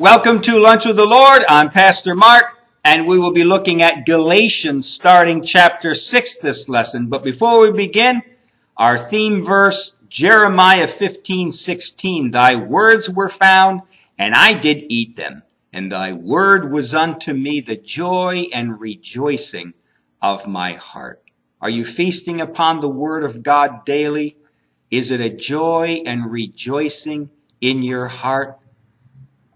Welcome to Lunch with the Lord. I'm Pastor Mark, and we will be looking at Galatians starting chapter 6 this lesson. But before we begin, our theme verse, Jeremiah 15, 16. Thy words were found, and I did eat them, and thy word was unto me the joy and rejoicing of my heart. Are you feasting upon the word of God daily? Is it a joy and rejoicing in your heart?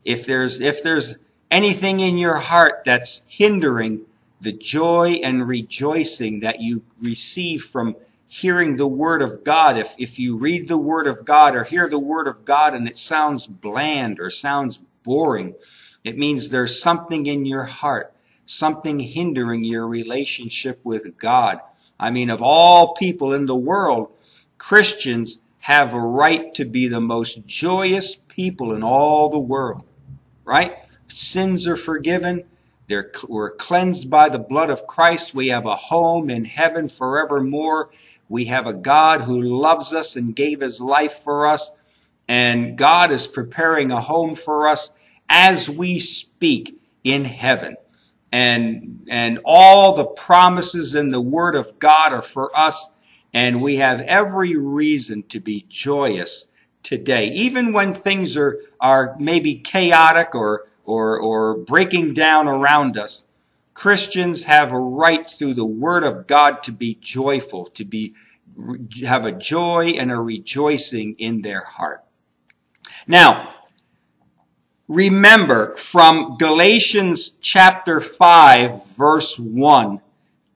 If there's, if there's anything in your heart that's hindering the joy and rejoicing that you receive from hearing the word of God, if, if you read the word of God or hear the word of God and it sounds bland or sounds boring, it means there's something in your heart, something hindering your relationship with God. I mean, of all people in the world, Christians have a right to be the most joyous people in all the world right? Sins are forgiven. They're, we're cleansed by the blood of Christ. We have a home in heaven forevermore. We have a God who loves us and gave his life for us. And God is preparing a home for us as we speak in heaven. And, and all the promises in the word of God are for us. And we have every reason to be joyous today. Even when things are, are maybe chaotic or, or, or breaking down around us, Christians have a right through the Word of God to be joyful, to be, have a joy and a rejoicing in their heart. Now, remember from Galatians chapter 5 verse 1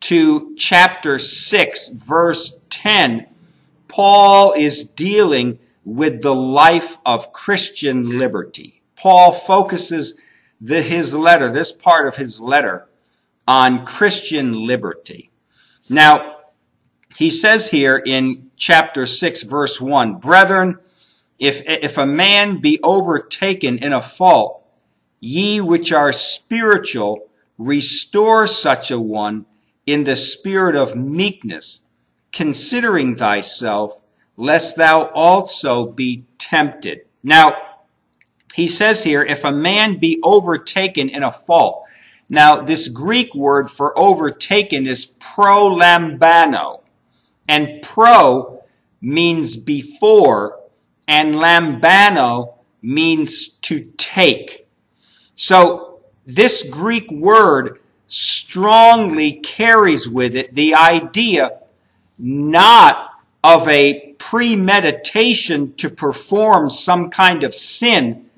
to chapter 6 verse 10, Paul is dealing with the life of Christian liberty. Paul focuses the, his letter, this part of his letter, on Christian liberty. Now, he says here in chapter 6, verse 1, Brethren, if, if a man be overtaken in a fault, ye which are spiritual, restore such a one in the spirit of meekness, considering thyself, lest thou also be tempted. Now, he says here, if a man be overtaken in a fault. Now, this Greek word for overtaken is prolambano. And pro means before, and lambano means to take. So, this Greek word strongly carries with it the idea not of a premeditation to perform some kind of sin,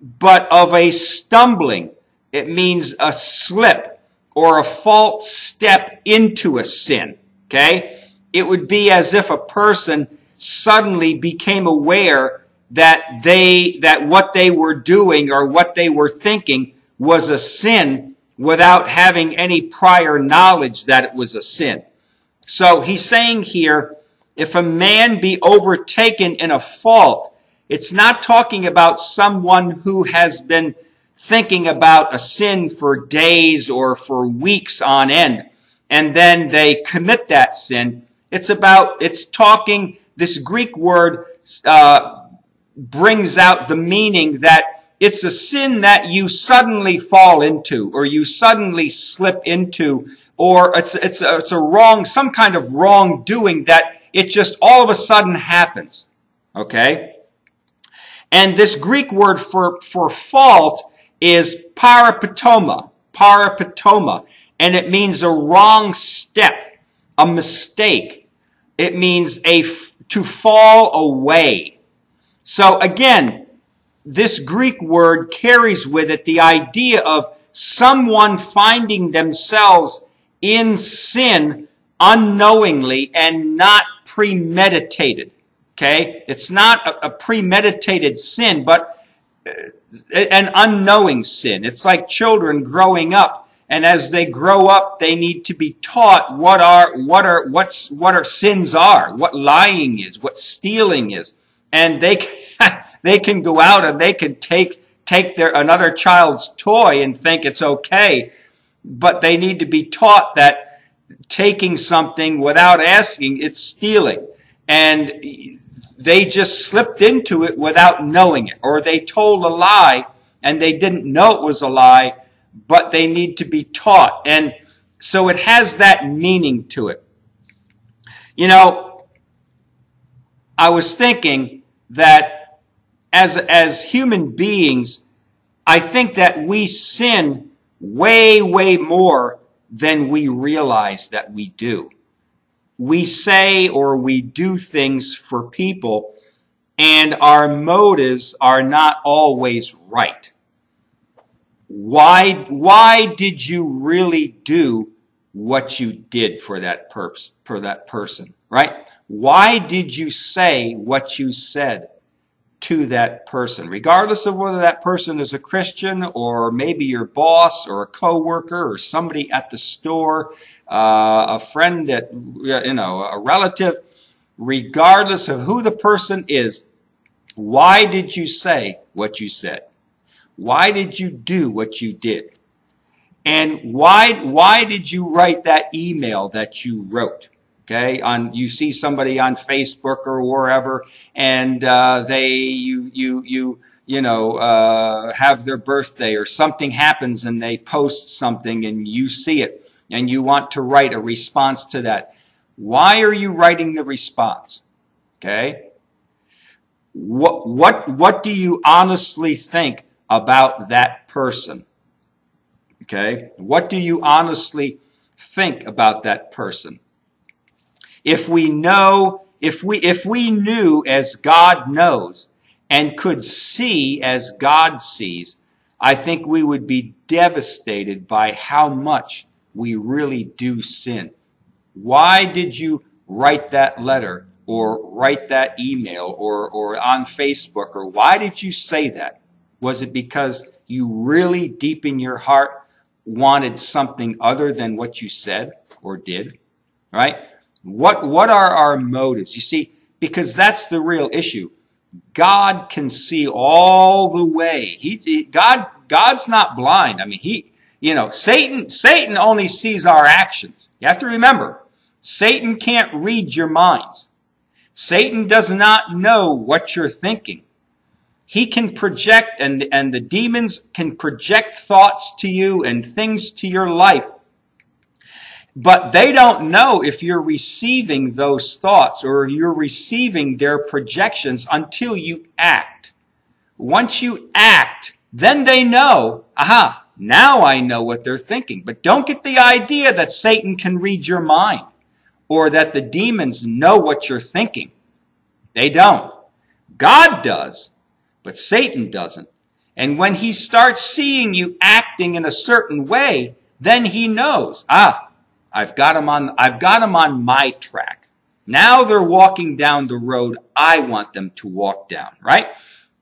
but of a stumbling. It means a slip or a false step into a sin. Okay? It would be as if a person suddenly became aware that they, that what they were doing or what they were thinking was a sin without having any prior knowledge that it was a sin. So he's saying here, if a man be overtaken in a fault, it's not talking about someone who has been thinking about a sin for days or for weeks on end, and then they commit that sin. It's about, it's talking, this Greek word uh, brings out the meaning that it's a sin that you suddenly fall into, or you suddenly slip into, or it's, it's, a, it's a wrong, some kind of wrongdoing that it just all of a sudden happens. Okay? And this Greek word for, for fault is parapatoma. Parapatoma. And it means a wrong step, a mistake. It means a, to fall away. So again, this Greek word carries with it the idea of someone finding themselves in sin unknowingly and not premeditated. Okay? It's not a, a premeditated sin, but uh, an unknowing sin. It's like children growing up. And as they grow up, they need to be taught what are, what are, what's, what are sins are, what lying is, what stealing is. And they, they can go out and they can take, take their, another child's toy and think it's okay. But they need to be taught that taking something without asking, it's stealing. And they just slipped into it without knowing it, or they told a lie and they didn't know it was a lie, but they need to be taught. And so it has that meaning to it. You know, I was thinking that as, as human beings, I think that we sin way, way more than we realize that we do. We say or we do things for people and our motives are not always right. Why, why did you really do what you did for that purpose, for that person, right? Why did you say what you said to that person, regardless of whether that person is a Christian or maybe your boss or a coworker or somebody at the store, uh, a friend that, you know, a relative, regardless of who the person is, why did you say what you said? Why did you do what you did? And why, why did you write that email that you wrote? Okay, on you see somebody on Facebook or wherever, and uh, they you you you you know uh, have their birthday or something happens and they post something and you see it and you want to write a response to that. Why are you writing the response? Okay, what what what do you honestly think about that person? Okay, what do you honestly think about that person? If we know, if we, if we knew as God knows and could see as God sees, I think we would be devastated by how much we really do sin. Why did you write that letter or write that email or, or on Facebook or why did you say that? Was it because you really deep in your heart wanted something other than what you said or did? Right? What, what are our motives? You see, because that's the real issue. God can see all the way. He, he, God, God's not blind. I mean, he, you know, Satan, Satan only sees our actions. You have to remember, Satan can't read your minds. Satan does not know what you're thinking. He can project, and, and the demons can project thoughts to you and things to your life but they don't know if you're receiving those thoughts or you're receiving their projections until you act. Once you act, then they know, aha, now I know what they're thinking. But don't get the idea that Satan can read your mind or that the demons know what you're thinking. They don't. God does, but Satan doesn't. And when he starts seeing you acting in a certain way, then he knows, ah, I've got them on, I've got them on my track. Now they're walking down the road I want them to walk down, right?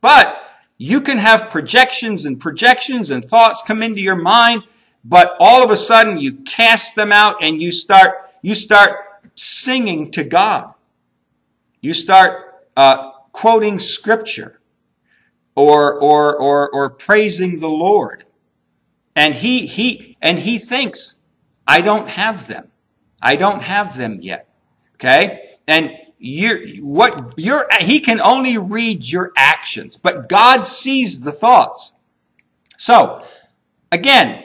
But you can have projections and projections and thoughts come into your mind, but all of a sudden you cast them out and you start, you start singing to God. You start uh, quoting scripture or, or, or, or praising the Lord. And he, he, and he thinks, I don't have them. I don't have them yet. Okay? And you're, what you're, he can only read your actions, but God sees the thoughts. So, again,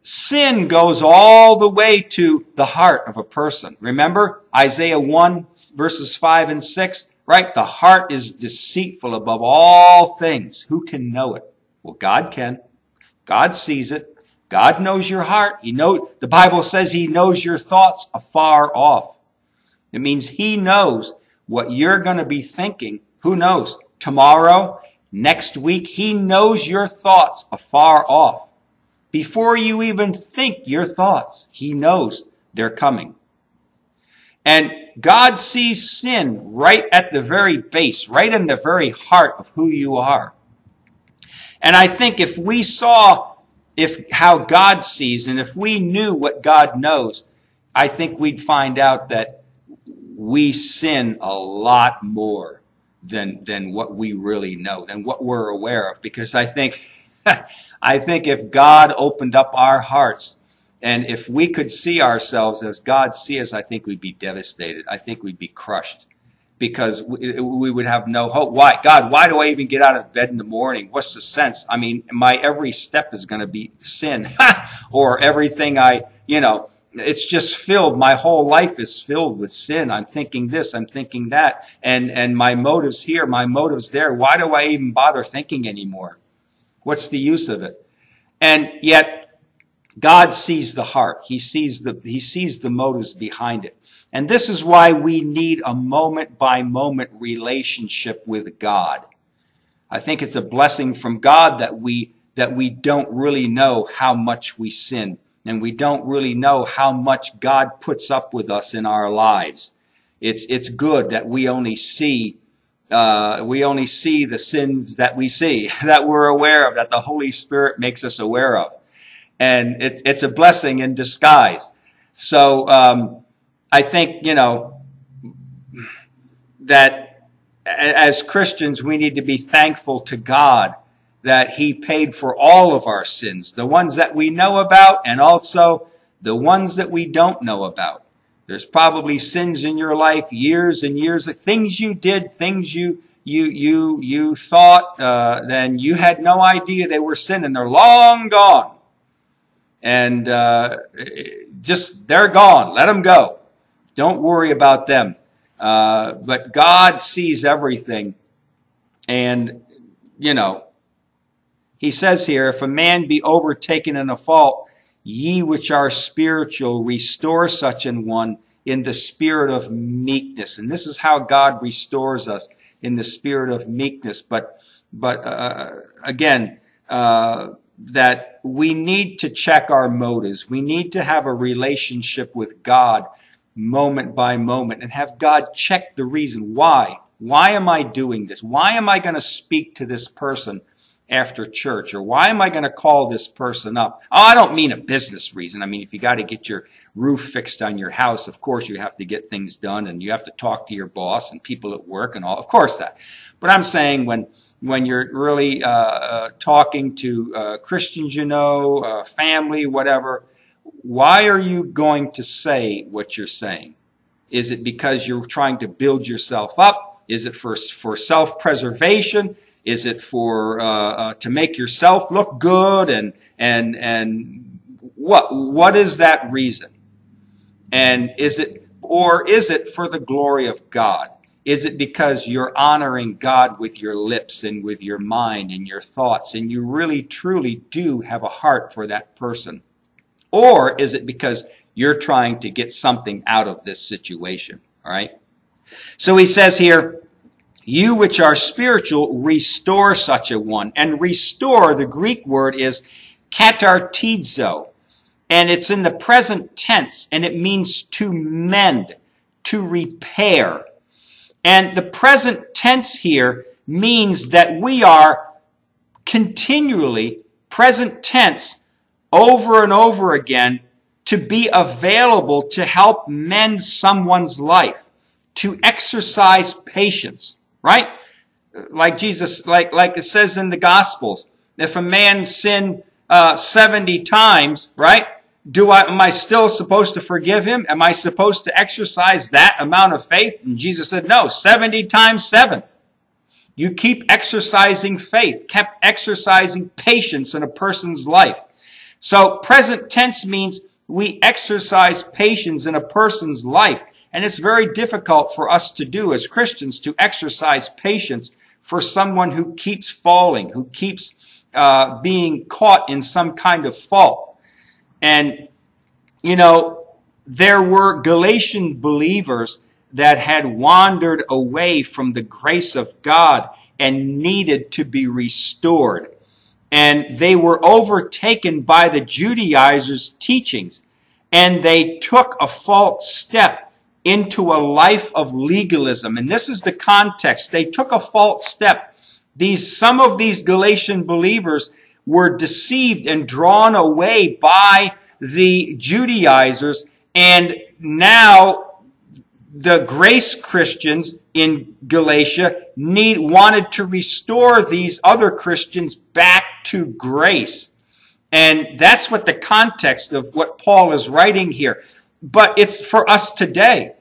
sin goes all the way to the heart of a person. Remember Isaiah 1 verses 5 and 6? Right? The heart is deceitful above all things. Who can know it? Well, God can. God sees it. God knows your heart. He know, the Bible says he knows your thoughts afar off. It means he knows what you're going to be thinking. Who knows? Tomorrow, next week, he knows your thoughts afar off. Before you even think your thoughts, he knows they're coming. And God sees sin right at the very base, right in the very heart of who you are. And I think if we saw if how God sees and if we knew what God knows, I think we'd find out that we sin a lot more than than what we really know, than what we're aware of. Because I think I think if God opened up our hearts and if we could see ourselves as God sees us, I think we'd be devastated. I think we'd be crushed. Because we, we would have no hope. Why? God, why do I even get out of bed in the morning? What's the sense? I mean, my every step is going to be sin or everything I, you know, it's just filled. My whole life is filled with sin. I'm thinking this, I'm thinking that, and, and my motives here, my motives there. Why do I even bother thinking anymore? What's the use of it? And yet, God sees the heart. He sees the, he sees the motives behind it. And this is why we need a moment by moment relationship with God. I think it's a blessing from God that we, that we don't really know how much we sin and we don't really know how much God puts up with us in our lives. It's, it's good that we only see, uh, we only see the sins that we see, that we're aware of, that the Holy Spirit makes us aware of. And it, it's a blessing in disguise. So, um, I think, you know, that as Christians, we need to be thankful to God that he paid for all of our sins, the ones that we know about and also the ones that we don't know about. There's probably sins in your life, years and years of things you did, things you you you you thought, uh, then you had no idea they were sin, and they're long gone, and uh, just they're gone. Let them go. Don't worry about them. Uh, but God sees everything, and you know he says here, if a man be overtaken in a fault, ye which are spiritual, restore such an one in the spirit of meekness. And this is how God restores us in the spirit of meekness. But, but, uh, again, uh, that we need to check our motives. We need to have a relationship with God moment by moment and have God check the reason why. Why am I doing this? Why am I going to speak to this person? after church? Or why am I going to call this person up? Oh, I don't mean a business reason. I mean, if you got to get your roof fixed on your house, of course you have to get things done and you have to talk to your boss and people at work and all. Of course that. But I'm saying when, when you're really uh, uh, talking to uh, Christians you know, uh, family, whatever, why are you going to say what you're saying? Is it because you're trying to build yourself up? Is it for, for self-preservation? Is it for uh, uh, to make yourself look good? And and and what what is that reason? And is it or is it for the glory of God? Is it because you're honoring God with your lips and with your mind and your thoughts, and you really truly do have a heart for that person? Or is it because you're trying to get something out of this situation? All right. So he says here, you which are spiritual, restore such a one. And restore, the Greek word is katartizo. And it's in the present tense, and it means to mend, to repair. And the present tense here means that we are continually, present tense, over and over again, to be available to help mend someone's life, to exercise patience right? Like Jesus, like, like it says in the Gospels, if a man sin uh, 70 times, right? Do I, am I still supposed to forgive him? Am I supposed to exercise that amount of faith? And Jesus said, no, 70 times 7. You keep exercising faith, kept exercising patience in a person's life. So present tense means we exercise patience in a person's life. And it's very difficult for us to do as Christians to exercise patience for someone who keeps falling, who keeps uh, being caught in some kind of fault. And, you know, there were Galatian believers that had wandered away from the grace of God and needed to be restored. And they were overtaken by the Judaizers' teachings. And they took a false step into a life of legalism. And this is the context. They took a false step. These, some of these Galatian believers were deceived and drawn away by the Judaizers. And now the grace Christians in Galatia need, wanted to restore these other Christians back to grace. And that's what the context of what Paul is writing here. But it's for us today.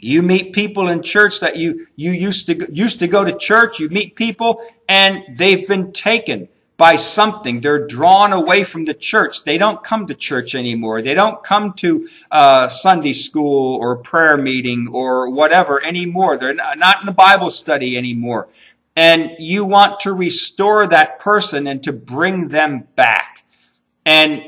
You meet people in church that you, you used to, used to go to church. You meet people and they've been taken by something. They're drawn away from the church. They don't come to church anymore. They don't come to uh, Sunday school or prayer meeting or whatever anymore. They're not in the Bible study anymore. And you want to restore that person and to bring them back. And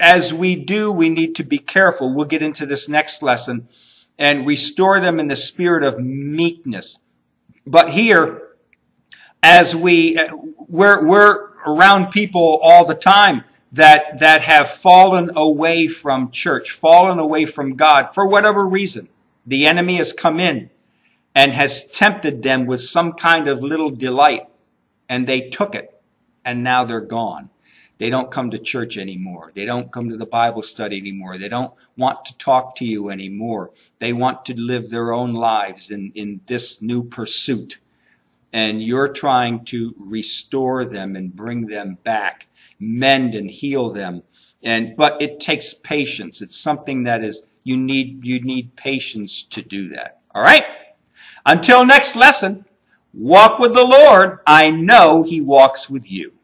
as we do, we need to be careful. We'll get into this next lesson and restore them in the spirit of meekness. But here, as we, uh, we're, we're around people all the time that, that have fallen away from church, fallen away from God for whatever reason. The enemy has come in and has tempted them with some kind of little delight and they took it and now they're gone. They don't come to church anymore. They don't come to the Bible study anymore. They don't want to talk to you anymore. They want to live their own lives in, in this new pursuit and you're trying to restore them and bring them back, mend and heal them. And, but it takes patience. It's something that is, you need, you need patience to do that. All right? Until next lesson, walk with the Lord. I know he walks with you.